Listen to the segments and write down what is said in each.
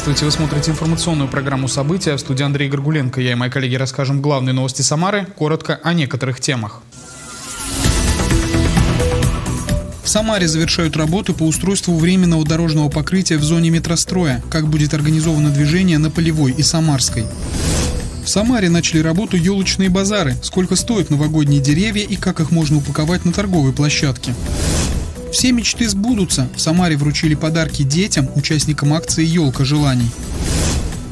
Здравствуйте, вы смотрите информационную программу «События». В студии Андрей Горгуленко. Я и мои коллеги расскажем главные новости Самары, коротко о некоторых темах. В Самаре завершают работы по устройству временного дорожного покрытия в зоне метростроя. Как будет организовано движение на Полевой и Самарской. В Самаре начали работу елочные базары. Сколько стоят новогодние деревья и как их можно упаковать на торговой площадке. Все мечты сбудутся. В Самаре вручили подарки детям, участникам акции «Елка желаний».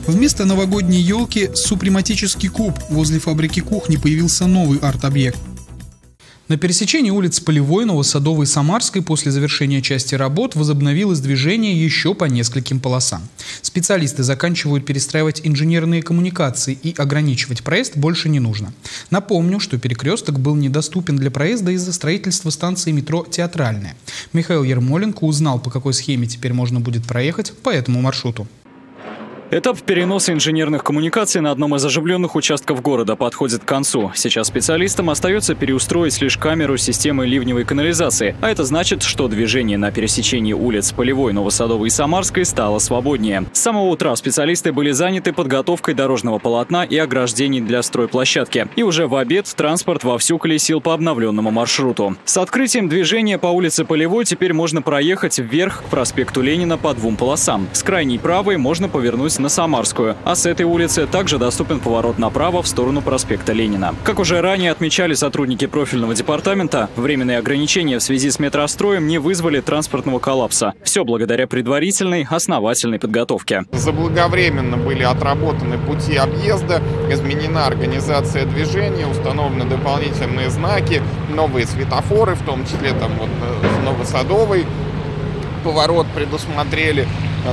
Вместо новогодней елки – супрематический куб. Возле фабрики кухни появился новый арт-объект. На пересечении улиц Полевой, Новосадовой и Самарской после завершения части работ возобновилось движение еще по нескольким полосам. Специалисты заканчивают перестраивать инженерные коммуникации и ограничивать проезд больше не нужно. Напомню, что перекресток был недоступен для проезда из-за строительства станции метро «Театральная». Михаил Ермоленко узнал, по какой схеме теперь можно будет проехать по этому маршруту. Этап переноса инженерных коммуникаций на одном из оживленных участков города подходит к концу. Сейчас специалистам остается переустроить лишь камеру системы ливневой канализации, а это значит, что движение на пересечении улиц Полевой, Новосадовой и Самарской стало свободнее. С самого утра специалисты были заняты подготовкой дорожного полотна и ограждений для стройплощадки. И уже в обед транспорт вовсю колесил по обновленному маршруту. С открытием движения по улице Полевой теперь можно проехать вверх к проспекту Ленина по двум полосам. С крайней правой можно повернуть на Самарскую, а с этой улицы также доступен поворот направо в сторону проспекта Ленина. Как уже ранее отмечали сотрудники профильного департамента, временные ограничения в связи с метростроем не вызвали транспортного коллапса. Все благодаря предварительной, основательной подготовке. Заблаговременно были отработаны пути объезда, изменена организация движения, установлены дополнительные знаки, новые светофоры, в том числе там вот э, Новосадовый поворот предусмотрели.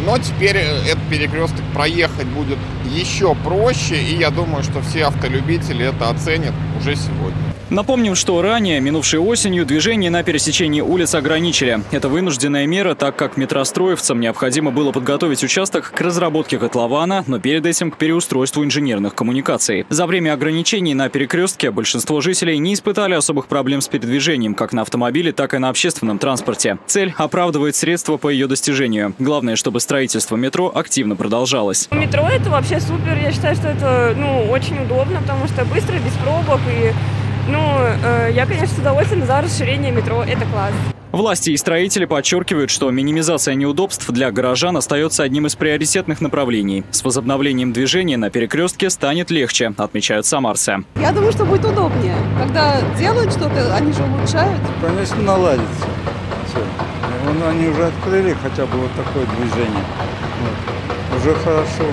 Но теперь э, этот перекресток проехать будет еще проще, и я думаю, что все автолюбители это оценят уже сегодня. Напомним, что ранее, минувшей осенью, движение на пересечении улиц ограничили. Это вынужденная мера, так как метростроевцам необходимо было подготовить участок к разработке котлована, но перед этим к переустройству инженерных коммуникаций. За время ограничений на перекрестке большинство жителей не испытали особых проблем с передвижением как на автомобиле, так и на общественном транспорте. Цель оправдывает средства по ее достижению. Главное, чтобы строительство метро активно продолжалось. Метро это вообще супер. Я считаю, что это ну, очень удобно, потому что быстро, без пробок и ну, э, я, конечно, с удовольствием за расширение метро. Это класс. Власти и строители подчеркивают, что минимизация неудобств для горожан остается одним из приоритетных направлений. С возобновлением движения на перекрестке станет легче, отмечают самарцы. Я думаю, что будет удобнее. Когда делают что-то, они же улучшают. Конечно, наладится. Все. Ну, они уже открыли хотя бы вот такое движение. Вот. Уже хорошо.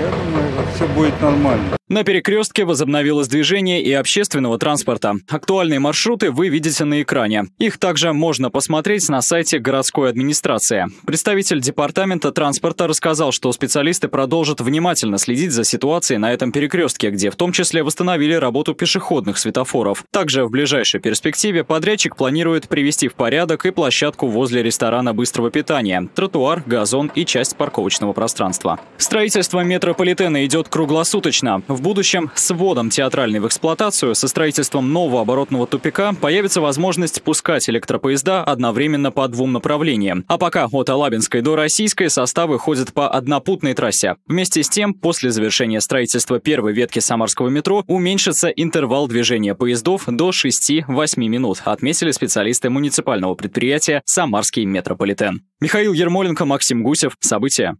Я думаю, все будет нормально. На перекрестке возобновилось движение и общественного транспорта. Актуальные маршруты вы видите на экране. Их также можно посмотреть на сайте городской администрации. Представитель департамента транспорта рассказал, что специалисты продолжат внимательно следить за ситуацией на этом перекрестке, где в том числе восстановили работу пешеходных светофоров. Также в ближайшей перспективе подрядчик планирует привести в порядок и площадку возле ресторана быстрого питания, тротуар, газон и часть парковочного пространства. Строительство метрополитена идет круглосуточно. В будущем с вводом театральной в эксплуатацию со строительством нового оборотного тупика появится возможность пускать электропоезда одновременно по двум направлениям. А пока от Алабинской до Российской составы ходят по однопутной трассе. Вместе с тем, после завершения строительства первой ветки Самарского метро уменьшится интервал движения поездов до 6-8 минут, отметили специалисты муниципального предприятия «Самарский метрополитен». Михаил Ермоленко, Максим Гусев. События.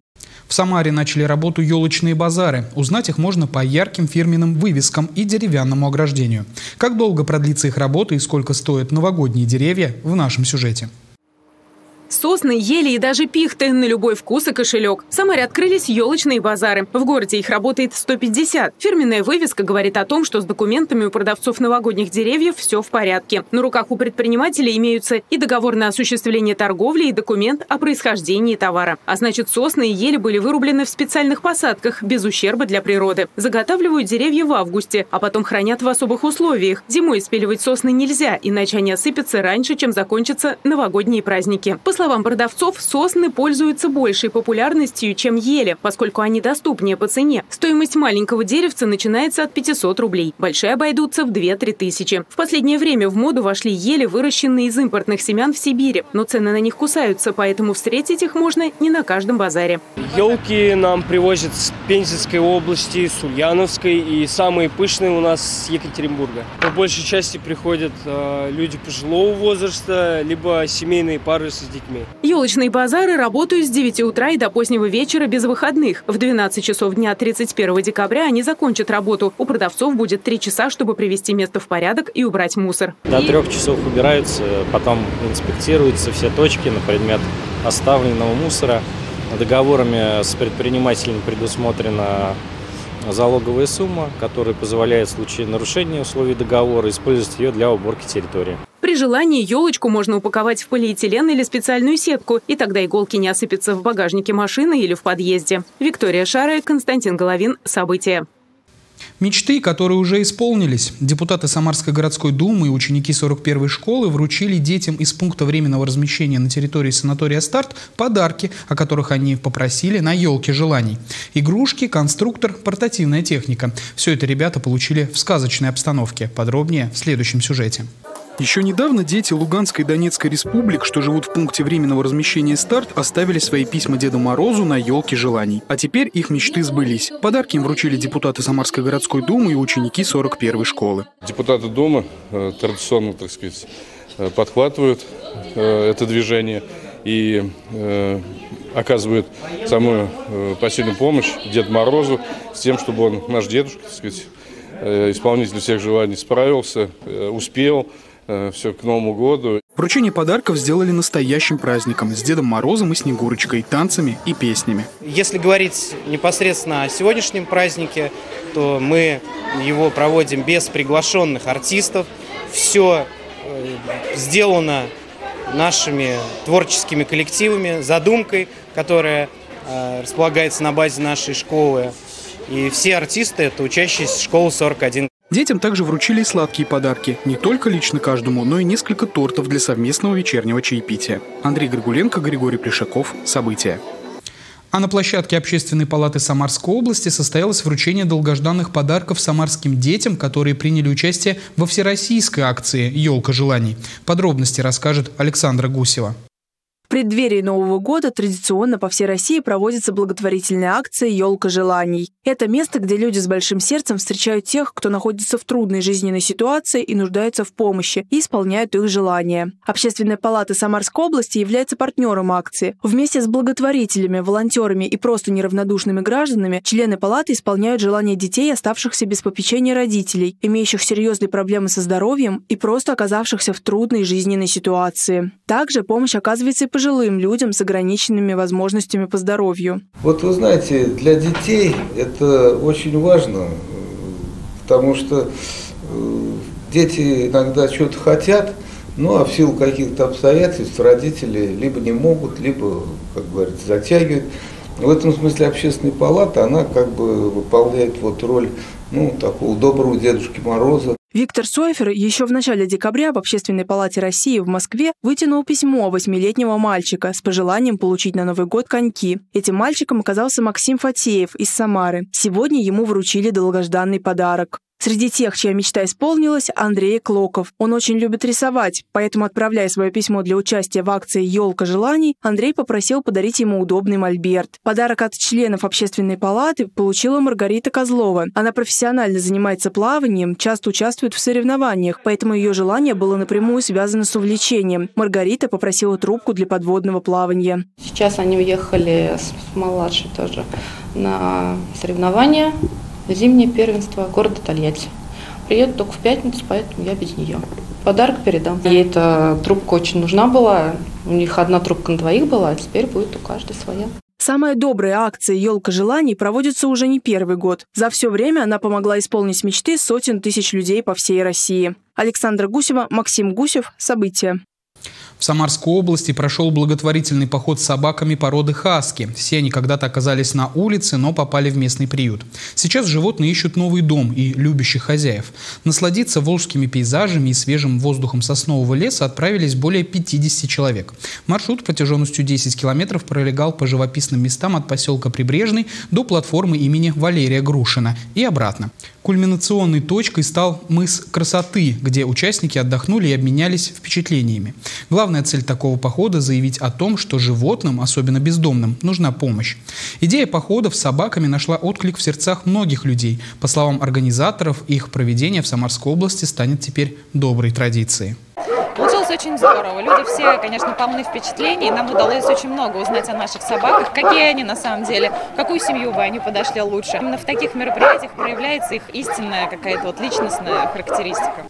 В Самаре начали работу елочные базары. Узнать их можно по ярким фирменным вывескам и деревянному ограждению. Как долго продлится их работа и сколько стоят новогодние деревья в нашем сюжете. Сосны, ели и даже пихты на любой вкус и кошелек. В Самаре открылись елочные базары. В городе их работает 150. Фирменная вывеска говорит о том, что с документами у продавцов новогодних деревьев все в порядке. На руках у предпринимателей имеются и договор на осуществление торговли, и документ о происхождении товара. А значит, сосны и ели были вырублены в специальных посадках, без ущерба для природы. Заготавливают деревья в августе, а потом хранят в особых условиях. Зимой спиливать сосны нельзя, иначе они осыпятся раньше, чем закончатся новогодние праздники. По словам продавцов, сосны пользуются большей популярностью, чем ели, поскольку они доступнее по цене. Стоимость маленького деревца начинается от 500 рублей. Большие обойдутся в 2-3 тысячи. В последнее время в моду вошли ели, выращенные из импортных семян в Сибири. Но цены на них кусаются, поэтому встретить их можно не на каждом базаре. Елки нам привозят с Пензенской области, с Ульяновской. И самые пышные у нас с Екатеринбурга. По большей части приходят э, люди пожилого возраста, либо семейные пары с детьми. Елочные базары работают с 9 утра и до позднего вечера без выходных. В 12 часов дня 31 декабря они закончат работу. У продавцов будет 3 часа, чтобы привести место в порядок и убрать мусор. До трех часов убираются, потом инспектируются все точки на предмет оставленного мусора. Договорами с предпринимателем предусмотрена залоговая сумма, которая позволяет в случае нарушения условий договора использовать ее для уборки территории. При желании елочку можно упаковать в полиэтилен или специальную сетку, и тогда иголки не осыпятся в багажнике машины или в подъезде. Виктория Шарая, Константин Головин. События. Мечты, которые уже исполнились. Депутаты Самарской городской думы и ученики 41-й школы вручили детям из пункта временного размещения на территории санатория «Старт» подарки, о которых они попросили на елке желаний. Игрушки, конструктор, портативная техника. Все это ребята получили в сказочной обстановке. Подробнее в следующем сюжете. Еще недавно дети Луганской и Донецкой республик, что живут в пункте временного размещения «Старт», оставили свои письма Деду Морозу на елке желаний. А теперь их мечты сбылись. Подарки им вручили депутаты Самарской городской думы и ученики 41-й школы. Депутаты Думы э, традиционно, так сказать, э, подхватывают э, это движение и оказывают самую посильную помощь Деду Морозу с тем, чтобы он, наш дедушка, так сказать, исполнитель всех желаний, справился, успел, Э, все к Новому году. Вручение подарков сделали настоящим праздником с Дедом Морозом и Снегурочкой, танцами и песнями. Если говорить непосредственно о сегодняшнем празднике, то мы его проводим без приглашенных артистов. Все э, сделано нашими творческими коллективами, задумкой, которая э, располагается на базе нашей школы. И все артисты – это учащиеся школы 41. Детям также вручили сладкие подарки, не только лично каждому, но и несколько тортов для совместного вечернего чаепития. Андрей Григуленко, Григорий Плешаков. События. А на площадке Общественной палаты Самарской области состоялось вручение долгожданных подарков самарским детям, которые приняли участие во всероссийской акции «Елка желаний». Подробности расскажет Александра Гусева. В преддверии Нового года традиционно по всей России проводится благотворительная акция «Елка желаний». Это место, где люди с большим сердцем встречают тех, кто находится в трудной жизненной ситуации и нуждается в помощи, и исполняют их желания. Общественная палата Самарской области является партнером акции. Вместе с благотворителями, волонтерами и просто неравнодушными гражданами члены палаты исполняют желания детей, оставшихся без попечения родителей, имеющих серьезные проблемы со здоровьем и просто оказавшихся в трудной жизненной ситуации. Также помощь оказывается и пожилым людям с ограниченными возможностями по здоровью. Вот вы знаете, для детей это очень важно, потому что э, дети иногда что-то хотят, ну а в силу каких-то обстоятельств родители либо не могут, либо, как говорится, затягивают. В этом смысле общественная палата, она как бы выполняет вот роль ну, такого доброго Дедушки Мороза. Виктор Сойфер еще в начале декабря в Общественной палате России в Москве вытянул письмо восьмилетнего мальчика с пожеланием получить на Новый год коньки. Этим мальчиком оказался Максим Фатеев из Самары. Сегодня ему вручили долгожданный подарок. Среди тех, чья мечта исполнилась, Андрей Клоков. Он очень любит рисовать, поэтому, отправляя свое письмо для участия в акции «Елка желаний», Андрей попросил подарить ему удобный мольберт. Подарок от членов общественной палаты получила Маргарита Козлова. Она профессионально занимается плаванием, часто участвует в соревнованиях, поэтому ее желание было напрямую связано с увлечением. Маргарита попросила трубку для подводного плавания. Сейчас они уехали с младшей тоже на соревнования зимнее первенство города Тольятти. Приеду только в пятницу, поэтому я без нее. Подарок передам. Ей эта трубка очень нужна была. У них одна трубка на двоих была, а теперь будет у каждой своя. Самая добрая акция «Елка желаний» проводится уже не первый год. За все время она помогла исполнить мечты сотен тысяч людей по всей России. Александра Гусева, Максим Гусев. События. В Самарской области прошел благотворительный поход с собаками породы хаски. Все они когда-то оказались на улице, но попали в местный приют. Сейчас животные ищут новый дом и любящих хозяев. Насладиться волжскими пейзажами и свежим воздухом соснового леса отправились более 50 человек. Маршрут протяженностью 10 километров пролегал по живописным местам от поселка Прибрежный до платформы имени Валерия Грушина и обратно. Кульминационной точкой стал мыс Красоты, где участники отдохнули и обменялись впечатлениями. Главная цель такого похода – заявить о том, что животным, особенно бездомным, нужна помощь. Идея походов с собаками нашла отклик в сердцах многих людей. По словам организаторов, их проведение в Самарской области станет теперь доброй традицией. Получилось очень здорово. Люди все, конечно, полны впечатлений. Нам удалось очень много узнать о наших собаках, какие они на самом деле, какую семью бы они подошли лучше. Именно в таких мероприятиях проявляется их истинная какая-то вот личностная характеристика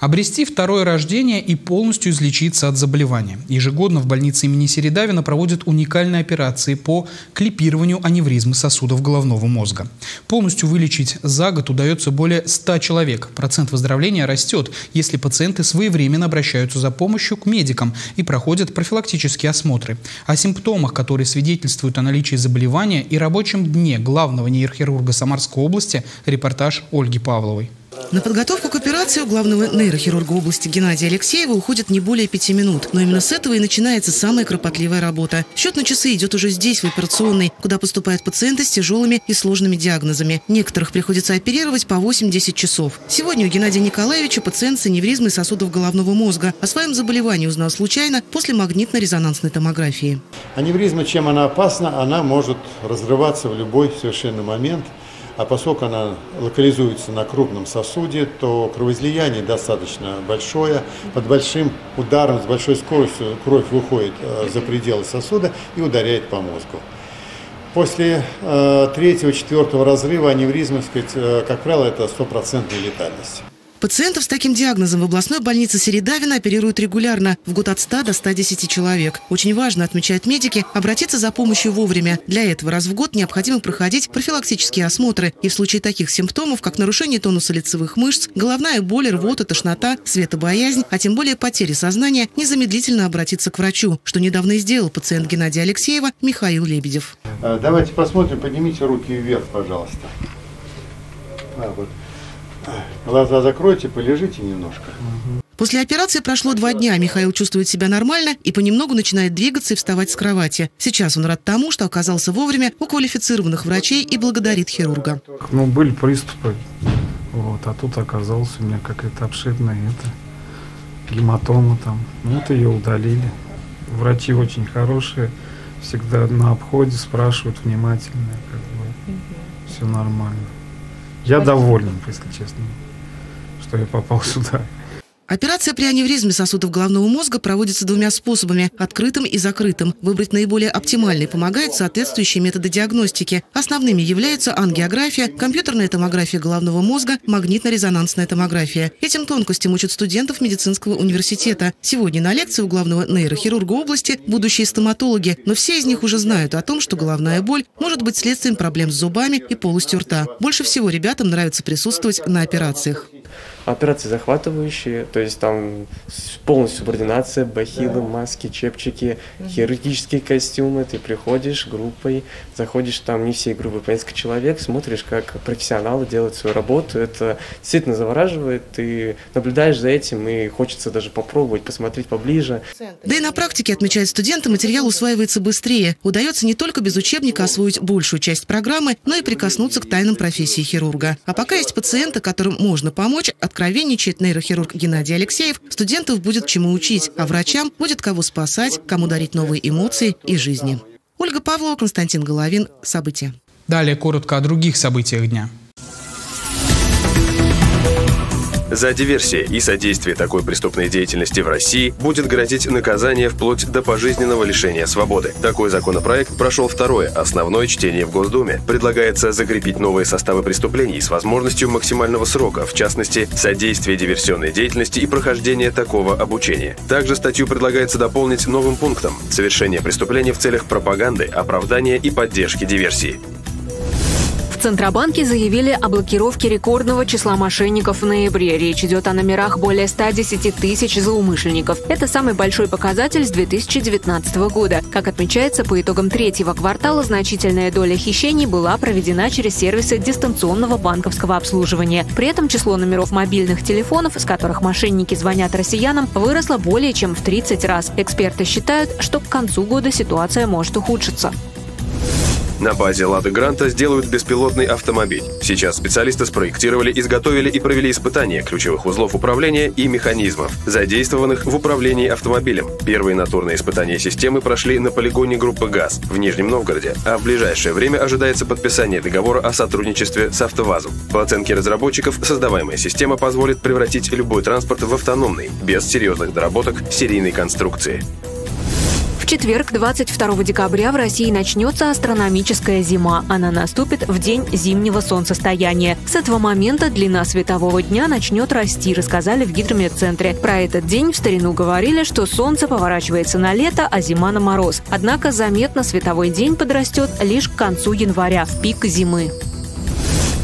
обрести второе рождение и полностью излечиться от заболевания. Ежегодно в больнице имени Середавина проводят уникальные операции по клипированию аневризмы сосудов головного мозга. Полностью вылечить за год удается более 100 человек. Процент выздоровления растет, если пациенты своевременно обращаются за помощью к медикам и проходят профилактические осмотры. О симптомах, которые свидетельствуют о наличии заболевания и рабочем дне главного нейрохирурга Самарской области, репортаж Ольги Павловой. На подготовку к операции у главного нейрохирурга области Геннадия Алексеева уходит не более пяти минут. Но именно с этого и начинается самая кропотливая работа. Счет на часы идет уже здесь, в операционной, куда поступают пациенты с тяжелыми и сложными диагнозами. Некоторых приходится оперировать по 8-10 часов. Сегодня у Геннадия Николаевича пациент с аневризмой сосудов головного мозга. О своем заболевании узнал случайно после магнитно-резонансной томографии. Аневризма, чем она опасна? Она может разрываться в любой совершенно момент – а поскольку она локализуется на крупном сосуде, то кровоизлияние достаточно большое. Под большим ударом, с большой скоростью кровь выходит э, за пределы сосуда и ударяет по мозгу. После э, третьего, четвертого разрыва аневризма, сказать, э, как правило, это стопроцентная летальность. Пациентов с таким диагнозом в областной больнице Середавина оперируют регулярно, в год от 100 до 110 человек. Очень важно, отмечают медики, обратиться за помощью вовремя. Для этого раз в год необходимо проходить профилактические осмотры. И в случае таких симптомов, как нарушение тонуса лицевых мышц, головная боль, рвота, тошнота, светобоязнь, а тем более потери сознания, незамедлительно обратиться к врачу, что недавно и сделал пациент Геннадия Алексеева Михаил Лебедев. Э, давайте посмотрим, поднимите руки вверх, пожалуйста. А, вот. Глаза закройте, полежите немножко. После операции прошло два дня. Михаил чувствует себя нормально и понемногу начинает двигаться и вставать с кровати. Сейчас он рад тому, что оказался вовремя у квалифицированных врачей и благодарит хирурга. Ну, были приступы. Вот, а тут оказалось у меня какая-то обширная это, гематома там. Ну, вот ее удалили. Врачи очень хорошие, всегда на обходе спрашивают внимательно, как бы все нормально. Я доволен, если честно, что я попал сюда. Операция при аневризме сосудов головного мозга проводится двумя способами – открытым и закрытым. Выбрать наиболее оптимальный помогают соответствующие методы диагностики. Основными являются ангиография, компьютерная томография головного мозга, магнитно-резонансная томография. Этим тонкостям учат студентов медицинского университета. Сегодня на лекции у главного нейрохирурга области будущие стоматологи, но все из них уже знают о том, что головная боль может быть следствием проблем с зубами и полостью рта. Больше всего ребятам нравится присутствовать на операциях операции захватывающие, то есть там полностью субординация, бахилы, маски, чепчики, хирургические костюмы, ты приходишь группой, заходишь там не всей группой по несколько человек, смотришь, как профессионалы делают свою работу, это действительно завораживает, ты наблюдаешь за этим и хочется даже попробовать, посмотреть поближе. Да и на практике, отмечают студенты, материал усваивается быстрее. Удается не только без учебника освоить большую часть программы, но и прикоснуться к тайнам профессии хирурга. А пока есть пациенты, которым можно помочь, откровенничает нейрохирург Геннадий Алексеев, студентов будет чему учить, а врачам будет кого спасать, кому дарить новые эмоции и жизни. Ольга Павлова, Константин Головин. События. Далее коротко о других событиях дня. За диверсии и содействие такой преступной деятельности в России будет грозить наказание вплоть до пожизненного лишения свободы. Такой законопроект прошел второе, основное чтение в Госдуме. Предлагается закрепить новые составы преступлений с возможностью максимального срока, в частности, содействие диверсионной деятельности и прохождение такого обучения. Также статью предлагается дополнить новым пунктом – совершение преступления в целях пропаганды, оправдания и поддержки диверсии Центробанке заявили о блокировке рекордного числа мошенников в ноябре. Речь идет о номерах более 110 тысяч злоумышленников. Это самый большой показатель с 2019 года. Как отмечается, по итогам третьего квартала значительная доля хищений была проведена через сервисы дистанционного банковского обслуживания. При этом число номеров мобильных телефонов, с которых мошенники звонят россиянам, выросло более чем в 30 раз. Эксперты считают, что к концу года ситуация может ухудшиться. На базе «Лады Гранта» сделают беспилотный автомобиль. Сейчас специалисты спроектировали, изготовили и провели испытания ключевых узлов управления и механизмов, задействованных в управлении автомобилем. Первые натурные испытания системы прошли на полигоне группы ГАЗ в Нижнем Новгороде, а в ближайшее время ожидается подписание договора о сотрудничестве с «АвтоВАЗом». По оценке разработчиков, создаваемая система позволит превратить любой транспорт в автономный, без серьезных доработок серийной конструкции четверг, 22 декабря, в России начнется астрономическая зима. Она наступит в день зимнего солнцестояния. С этого момента длина светового дня начнет расти, рассказали в гидрометцентре. Про этот день в старину говорили, что солнце поворачивается на лето, а зима на мороз. Однако заметно световой день подрастет лишь к концу января, в пик зимы.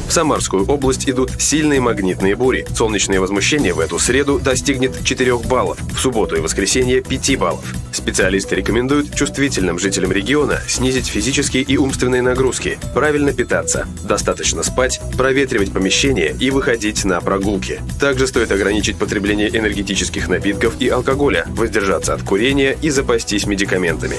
В Самарскую область идут сильные магнитные бури. Солнечное возмущение в эту среду достигнет 4 баллов, в субботу и воскресенье 5 баллов. Специалисты рекомендуют чувствительным жителям региона снизить физические и умственные нагрузки, правильно питаться, достаточно спать, проветривать помещение и выходить на прогулки. Также стоит ограничить потребление энергетических напитков и алкоголя, воздержаться от курения и запастись медикаментами.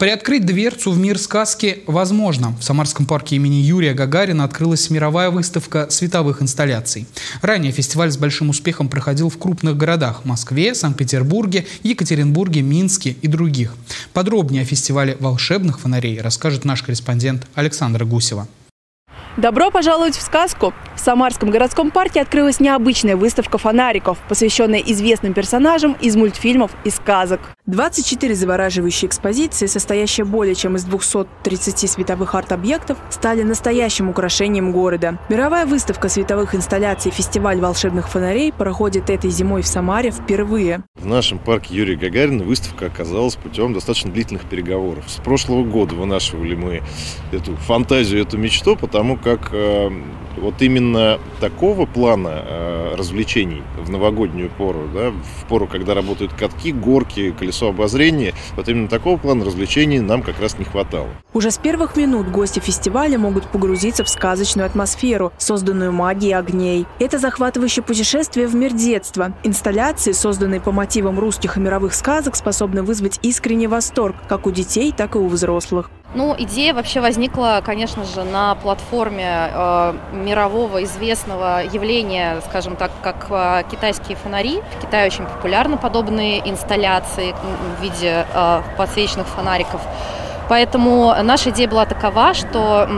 Приоткрыть дверцу в мир сказки возможно. В Самарском парке имени Юрия Гагарина открылась мировая выставка световых инсталляций. Ранее фестиваль с большим успехом проходил в крупных городах – Москве, Санкт-Петербурге, Екатеринбурге, Минске и других. Подробнее о фестивале волшебных фонарей расскажет наш корреспондент Александра Гусева. Добро пожаловать в сказку! В Самарском городском парке открылась необычная выставка фонариков, посвященная известным персонажам из мультфильмов и сказок. 24 завораживающие экспозиции, состоящие более чем из 230 световых арт-объектов, стали настоящим украшением города. Мировая выставка световых инсталляций «Фестиваль волшебных фонарей» проходит этой зимой в Самаре впервые. В нашем парке Юрия Гагарина выставка оказалась путем достаточно длительных переговоров. С прошлого года вынашивали мы эту фантазию, эту мечту, потому как э, вот именно такого плана э, развлечений в новогоднюю пору, да, в пору, когда работают катки, горки, колесо обозрения, вот именно такого плана развлечений нам как раз не хватало. Уже с первых минут гости фестиваля могут погрузиться в сказочную атмосферу, созданную магией огней. Это захватывающее путешествие в мир детства. Инсталляции, созданные по мотивам русских и мировых сказок, способны вызвать искренний восторг как у детей, так и у взрослых. Ну, идея вообще возникла, конечно же, на платформе э, мирового известного явления, скажем так, как э, китайские фонари. В Китае очень популярны подобные инсталляции в виде э, подсвеченных фонариков. Поэтому наша идея была такова, что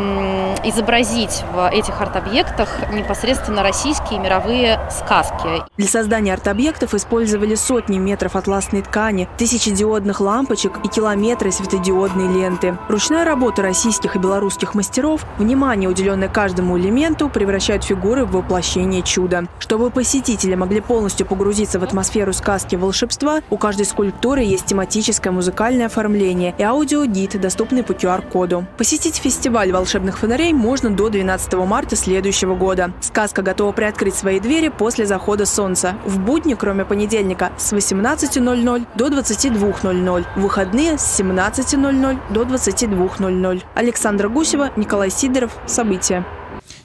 изобразить в этих арт-объектах непосредственно российские мировые сказки. Для создания арт-объектов использовали сотни метров атласной ткани, тысячи диодных лампочек и километры светодиодной ленты. Ручная работа российских и белорусских мастеров, внимание, уделенное каждому элементу, превращают фигуры в воплощение чуда. Чтобы посетители могли полностью погрузиться в атмосферу сказки волшебства, у каждой скульптуры есть тематическое музыкальное оформление и аудиогид, доступный по QR-коду. Посетить фестиваль волшебных фонарей можно до 12 марта следующего года. Сказка готова приоткрыть свои двери после захода солнца. В будни, кроме понедельника, с 18.00 до 22.00. В выходные с 17.00 до 22.00. Александра Гусева, Николай Сидоров. События.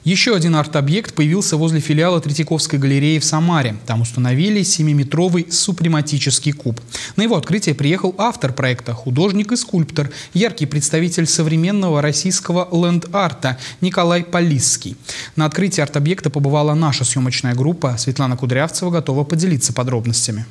Еще один арт-объект появился возле филиала Третьяковской галереи в Самаре. Там установили 7-метровый супрематический куб. На его открытие приехал автор проекта, художник и скульптор, яркий представитель современного российского ленд-арта Николай Полисский. На открытии арт-объекта побывала наша съемочная группа. Светлана Кудрявцева готова поделиться подробностями.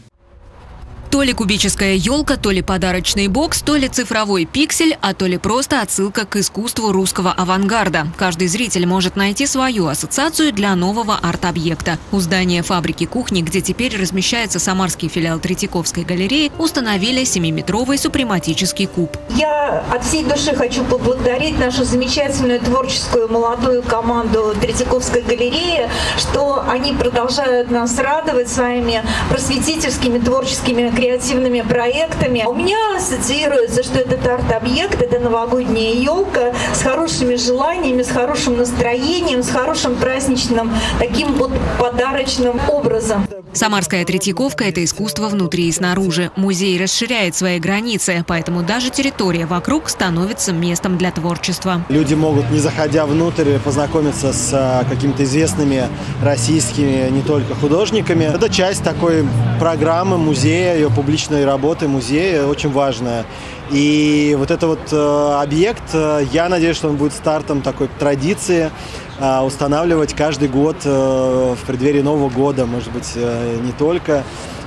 То ли кубическая елка, то ли подарочный бокс, то ли цифровой пиксель, а то ли просто отсылка к искусству русского авангарда. Каждый зритель может найти свою ассоциацию для нового арт-объекта. У здания фабрики кухни, где теперь размещается самарский филиал Третьяковской галереи, установили 7-метровый супрематический куб. Я от всей души хочу поблагодарить нашу замечательную творческую молодую команду Третьяковской галереи, что они продолжают нас радовать своими просветительскими творческими креативными проектами. У меня ассоциируется, что этот арт-объект, это новогодняя елка с хорошими желаниями, с хорошим настроением, с хорошим праздничным таким вот подарочным образом. Самарская Третьяковка – это искусство внутри и снаружи. Музей расширяет свои границы, поэтому даже территория вокруг становится местом для творчества. Люди могут, не заходя внутрь, познакомиться с а, какими-то известными российскими не только художниками. Это часть такой программы музея, ее публичной работы музея, очень важная. И вот этот вот э, объект, э, я надеюсь, что он будет стартом такой традиции устанавливать каждый год э, в преддверии Нового года, может быть, э, не только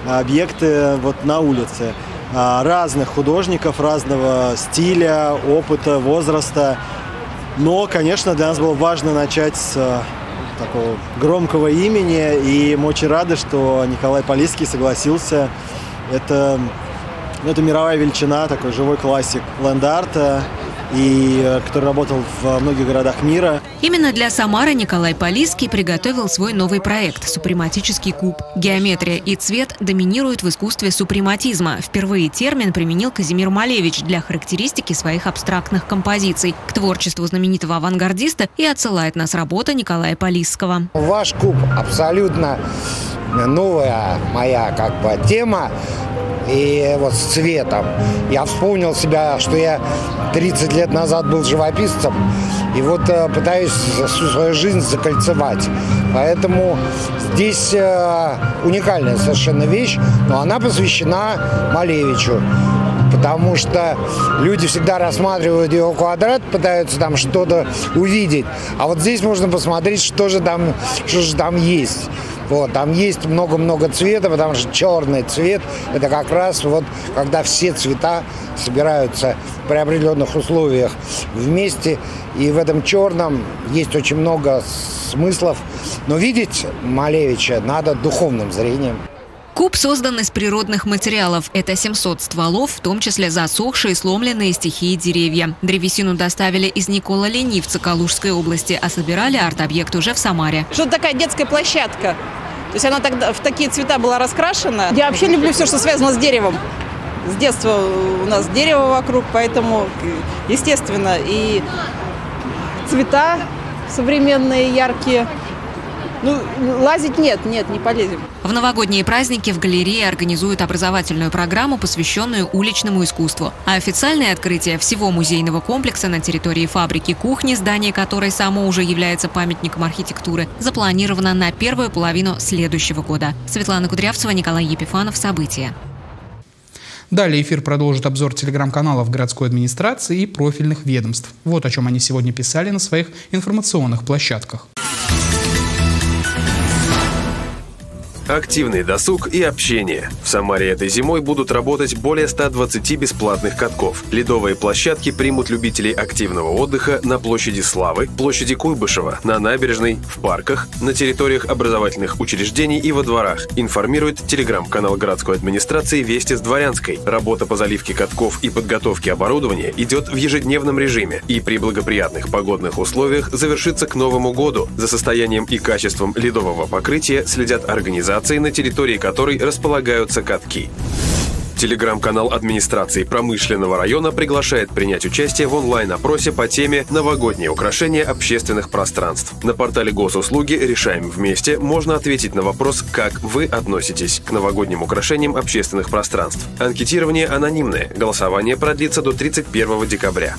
объекты вот на улице э, разных художников, разного стиля, опыта, возраста. Но, конечно, для нас было важно начать с э, такого громкого имени, и мы очень рады, что Николай Полиский согласился. Это ну, это мировая величина, такой живой классик ленд-арта, и э, который работал в многих городах мира. Именно для Самары Николай Полиский приготовил свой новый проект «Супрематический куб». Геометрия и цвет доминируют в искусстве супрематизма. Впервые термин применил Казимир Малевич для характеристики своих абстрактных композиций к творчеству знаменитого авангардиста и отсылает нас работа Николая Полисского. Ваш куб абсолютно новая моя как бы тема и вот с цветом. Я вспомнил себя, что я 30 лет назад был живописцем, и вот э, пытаюсь всю свою жизнь закольцевать. Поэтому здесь э, уникальная совершенно вещь, но она посвящена Малевичу потому что люди всегда рассматривают его квадрат, пытаются там что-то увидеть, а вот здесь можно посмотреть, что же там, что же там есть. Вот, там есть много-много цвета, потому что черный цвет – это как раз вот когда все цвета собираются при определенных условиях вместе. И в этом черном есть очень много смыслов. Но видеть Малевича надо духовным зрением. Куб создан из природных материалов. Это 700 стволов, в том числе засохшие, сломленные стихии деревья. Древесину доставили из Никола Ленивца Калужской области, а собирали арт-объект уже в Самаре. Что такая детская площадка? То есть она тогда в такие цвета была раскрашена. Я вообще люблю все, что связано с деревом. С детства у нас дерево вокруг, поэтому, естественно, и цвета современные, яркие. Ну, лазить нет, нет, не полезем. В новогодние праздники в галерее организуют образовательную программу, посвященную уличному искусству. А официальное открытие всего музейного комплекса на территории фабрики кухни, здание которой само уже является памятником архитектуры, запланировано на первую половину следующего года. Светлана Кудрявцева, Николай Епифанов. События. Далее эфир продолжит обзор телеграм-каналов городской администрации и профильных ведомств. Вот о чем они сегодня писали на своих информационных площадках. Активный досуг и общение. В Самаре этой зимой будут работать более 120 бесплатных катков. Ледовые площадки примут любителей активного отдыха на площади Славы, площади Куйбышева, на набережной, в парках, на территориях образовательных учреждений и во дворах, информирует телеграм-канал городской администрации «Вести с Дворянской». Работа по заливке катков и подготовке оборудования идет в ежедневном режиме и при благоприятных погодных условиях завершится к Новому году. За состоянием и качеством ледового покрытия следят организации организации, на территории которой располагаются катки. Телеграм-канал администрации промышленного района приглашает принять участие в онлайн-опросе по теме «Новогодние украшения общественных пространств». На портале госуслуги «Решаем вместе» можно ответить на вопрос «Как вы относитесь к новогодним украшениям общественных пространств?». Анкетирование анонимное. Голосование продлится до 31 декабря.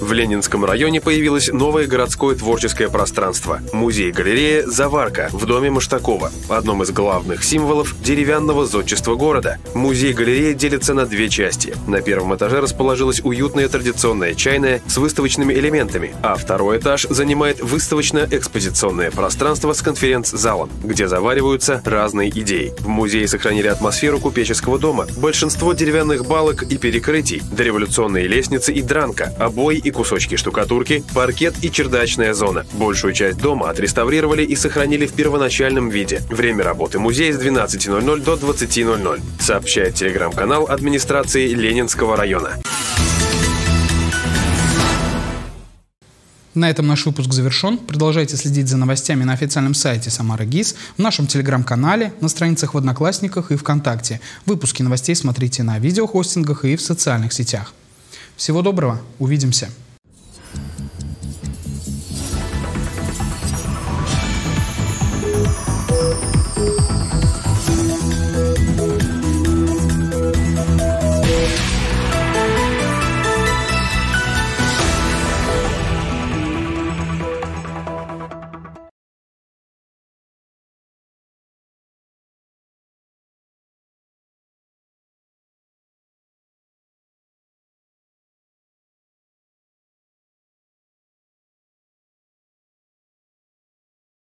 В Ленинском районе появилось новое городское творческое пространство – музей-галерея «Заварка» в доме Маштакова, одном из главных символов деревянного зодчества города. Музей-галерея делится на две части. На первом этаже расположилась уютная традиционная чайная с выставочными элементами, а второй этаж занимает выставочно-экспозиционное пространство с конференц-залом, где завариваются разные идеи. В музее сохранили атмосферу купеческого дома, большинство деревянных балок и перекрытий, дореволюционные лестницы и дранка, обои и кусочки штукатурки, паркет и чердачная зона. Большую часть дома отреставрировали и сохранили в первоначальном виде. Время работы музея с 12.00 до 20.00, сообщает телеграм-канал администрации Ленинского района. На этом наш выпуск завершен. Продолжайте следить за новостями на официальном сайте Самара ГИС, в нашем телеграм-канале, на страницах в Одноклассниках и ВКонтакте. Выпуски новостей смотрите на видеохостингах и в социальных сетях. Всего доброго, увидимся.